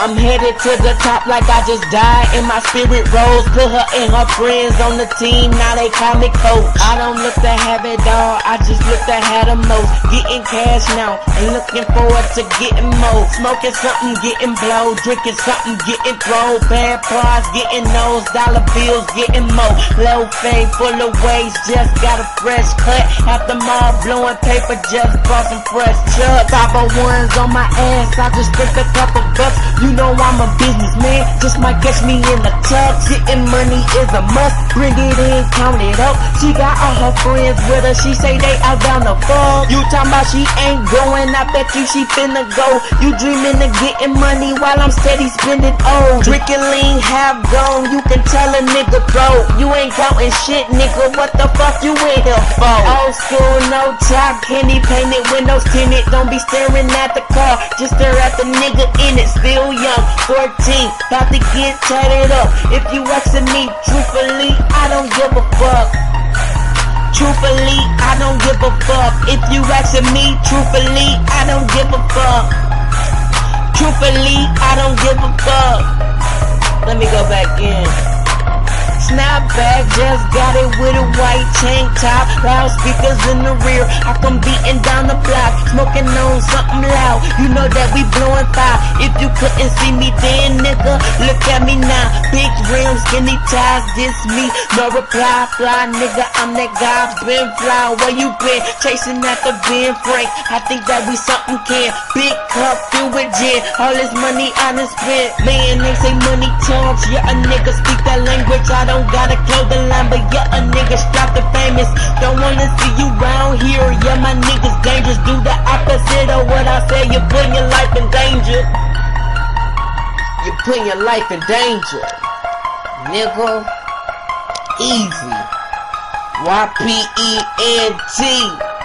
I'm headed to the top like I just died and my spirit rose. Put her and her friends on the team, now they call me coach. I don't look to have it all, I just look to have the most. Getting cash now, and looking forward to getting more. Smoking something, getting blow. Drinking something, getting throw. Bad prize, getting those. Dollar bills, getting more. Low fame, full of waste, just got a fresh cut. At the mall, blowing paper, just bought some fresh chucks. 501s on my ass, I just spent a couple bucks. You know I'm a businessman, just might catch me in the tub. Getting money is a must, bring it in, count it up. She got all her friends with her, she say they out down the fuck. You talking about she ain't going, I bet you she finna go. You dreaming of getting money while I'm steady spending old. Drinking lean, half gone, you can tell a nigga broke. You ain't counting shit, nigga, what the fuck you in here for? Old school, no top, candy painted windows tinted. Don't be staring at the car, just stare at the nigga in it. Still young, 14, about to get tatted up. If you asking me truthfully, I don't give a fuck. Truthfully, I don't give a fuck. If you asking me truthfully, I don't give a fuck. Truthfully, I don't give a fuck. Let me go back in. Snapback, just got it with a white tank top. Loudspeakers in the rear. I come beating down the block, smoking on something loud. You know that we blowing fire. If you couldn't see me then, nigga, rims, skinny ties, this me. No reply, fly, nigga. I'm that guy. Been fly, where you been? Chasing after Ben Frank. I think that we something can. Big cup filled with gin. All this money I done spent. Man, they say money talks. Yeah, a nigga speak that language. I don't gotta close the line, but yeah, a nigga strapped the famous. Don't wanna see you round here. Yeah, my niggas dangerous. Do the opposite of what I say. You're putting your life in danger. You're putting your life in danger. Nigga. Easy. Y P E N T.